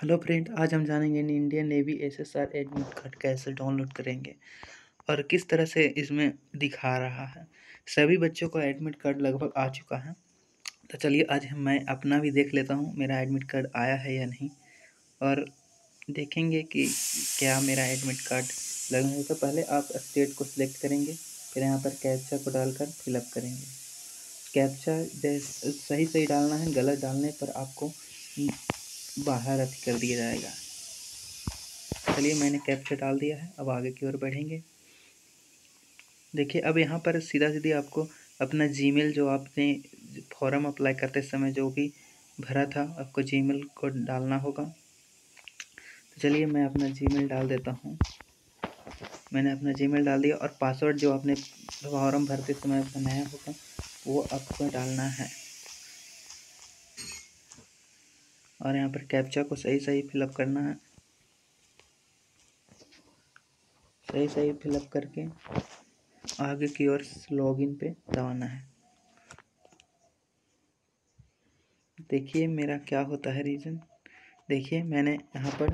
Hello friend, आज हम जानेंगे Indian Navy SSR admit card कैसे डाउनलोड करेंगे और किस तरह से इसमें दिखा रहा है। सभी बच्चों का एडमिट कार्ड लगभग आ चुका है। तो चलिए, आज मैं अपना भी देख लेता हूँ, मेरा एडमिट कार्ड आया है या नहीं। और देखेंगे कि क्या मेरा एडमिट कार्ड लगने से पहले आप स्टेट को सिलेक्ट करेंगे, फिर यहाँ पर कैप्चा को डालकर फिलअप करेंगे। कैप्चा सही सही डालना है, गलत डालने पर आपको बाहर कर दिया जाएगा। चलिए मैंने कैप्चर डाल दिया है, अब आगे की ओर बढ़ेंगे। देखिए, अब यहाँ पर सीधा सीधी आपको अपना जीमेल जो आपने फॉर्म अप्लाई करते समय जो भी भरा था, आपको जीमेल को डालना होगा। तो चलिए मैं अपना जीमेल डाल देता हूँ। मैंने अपना जीमेल डाल दिया और पासवर्ड जो आपने फॉर्म भरते समय बनाया होगा, वो आपको डालना है। और यहाँ पर कैप्चा को सही सही फिलअप करना है। सही सही फिलअप करके आगे की ओर लॉगिन पे दबाना है। देखिए मेरा क्या होता है रीज़न देखिए मैंने यहाँ पर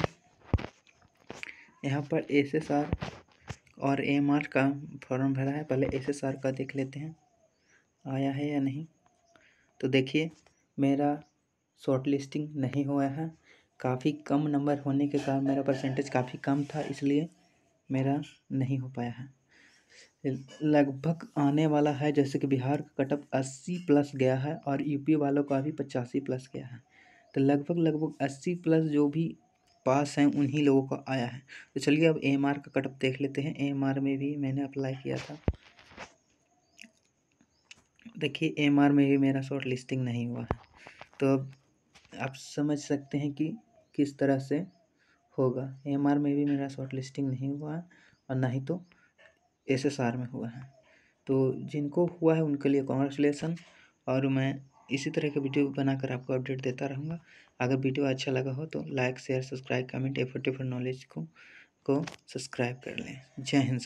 यहाँ पर एस एस आर और एम आर का फॉर्म भरा है। पहले एस एस आर का देख लेते हैं, आया है या नहीं। तो देखिए मेरा शॉर्ट लिस्टिंग नहीं हुआ है। काफ़ी कम नंबर होने के कारण मेरा परसेंटेज काफ़ी कम था, इसलिए मेरा नहीं हो पाया है। लगभग आने वाला है, जैसे कि बिहार का कटअप अस्सी प्लस गया है और यूपी वालों का भी पचासी प्लस गया है। तो लगभग लगभग अस्सी प्लस जो भी पास हैं, उन्हीं लोगों का आया है। तो चलिए अब एमआर का कटअप देख लेते हैं। एम में भी मैंने अप्लाई किया था। देखिए एम में भी मेरा शॉर्ट लिस्टिंग नहीं हुआ है। तो अब आप समझ सकते हैं कि किस तरह से होगा। एम आर में भी मेरा शॉर्ट लिस्टिंग नहीं हुआ और ना ही तो एस एस आर में हुआ है। तो जिनको हुआ है उनके लिए कॉन्ग्रेचुलेसन और मैं इसी तरह के वीडियो बनाकर आपको अपडेट देता रहूँगा। अगर वीडियो अच्छा लगा हो तो like share subscribe comment effort for knowledge को को सब्सक्राइब कर लें। जय हिंद